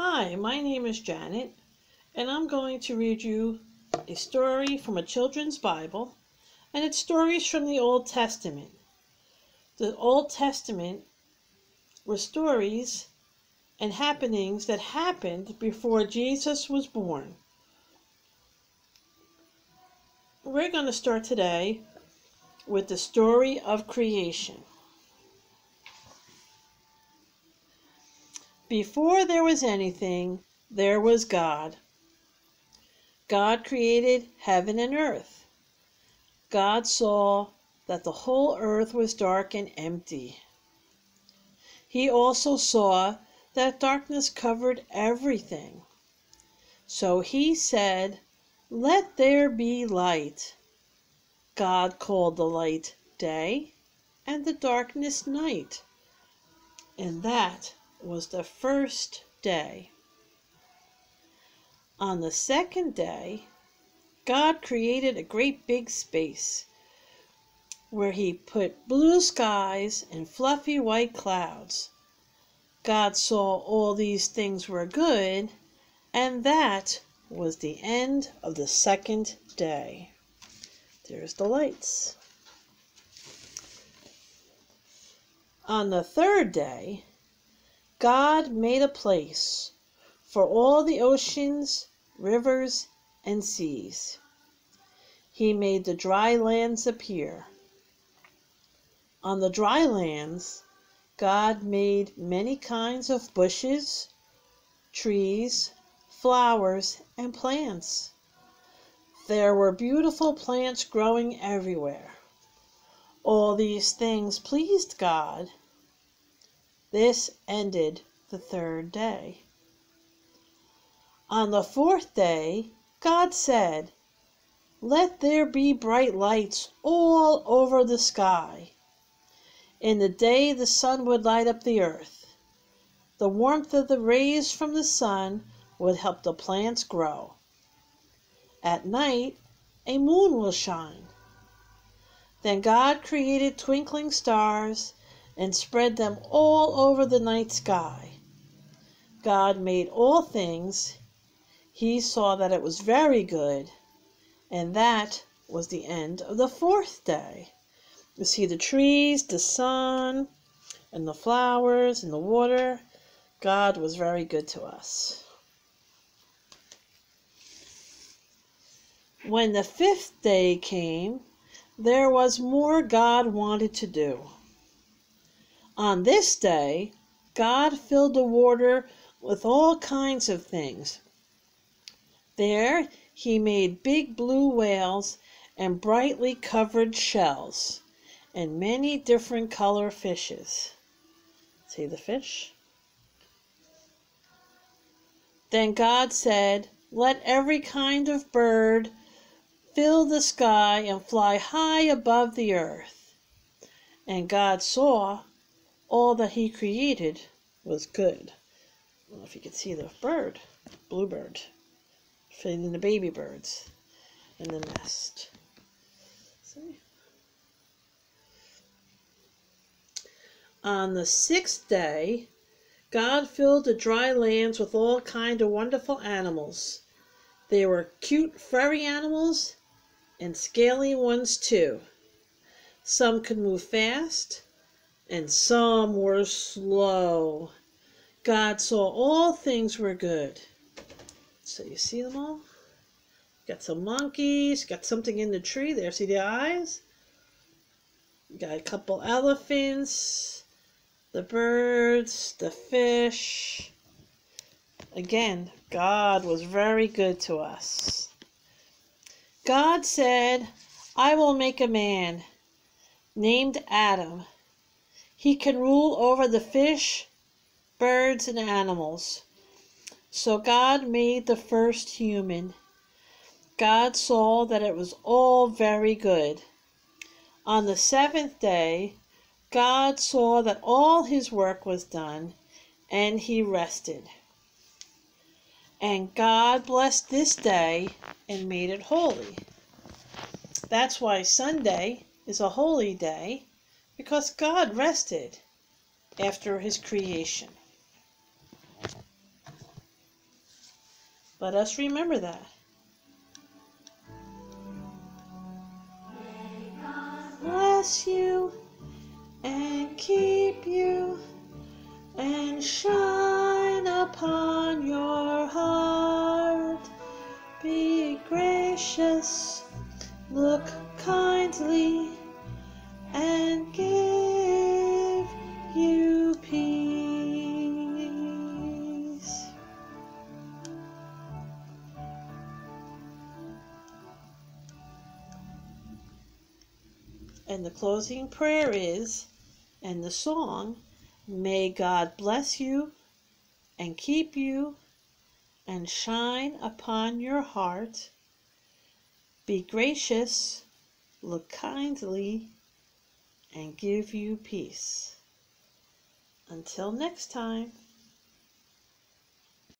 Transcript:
Hi, my name is Janet, and I'm going to read you a story from a children's Bible, and it's stories from the Old Testament. The Old Testament were stories and happenings that happened before Jesus was born. We're going to start today with the story of creation. Before there was anything, there was God. God created heaven and earth. God saw that the whole earth was dark and empty. He also saw that darkness covered everything. So he said, Let there be light. God called the light day and the darkness night. And that was the first day. On the second day, God created a great big space where He put blue skies and fluffy white clouds. God saw all these things were good, and that was the end of the second day. There's the lights. On the third day, God made a place for all the oceans, rivers, and seas. He made the dry lands appear. On the dry lands, God made many kinds of bushes, trees, flowers, and plants. There were beautiful plants growing everywhere. All these things pleased God this ended the third day. On the fourth day, God said, Let there be bright lights all over the sky. In the day, the sun would light up the earth. The warmth of the rays from the sun would help the plants grow. At night, a moon will shine. Then God created twinkling stars and spread them all over the night sky. God made all things. He saw that it was very good, and that was the end of the fourth day. You see the trees, the sun, and the flowers, and the water. God was very good to us. When the fifth day came, there was more God wanted to do. On this day, God filled the water with all kinds of things. There he made big blue whales and brightly covered shells and many different color fishes. See the fish? Then God said, Let every kind of bird fill the sky and fly high above the earth. And God saw all that he created was good. I don't know if you can see the bird, bluebird, feeding the baby birds in the nest. See? On the sixth day, God filled the dry lands with all kind of wonderful animals. There were cute furry animals and scaly ones too. Some could move fast and some were slow. God saw all things were good. So you see them all? Got some monkeys, got something in the tree there. See the eyes? Got a couple elephants, the birds, the fish. Again, God was very good to us. God said, I will make a man named Adam he can rule over the fish, birds, and animals. So God made the first human. God saw that it was all very good. On the seventh day, God saw that all his work was done, and he rested. And God blessed this day and made it holy. That's why Sunday is a holy day because God rested after his creation. Let us remember that. Bless you and keep you and shine upon your heart. Be gracious, look And the closing prayer is, and the song, May God bless you and keep you and shine upon your heart. Be gracious, look kindly, and give you peace. Until next time.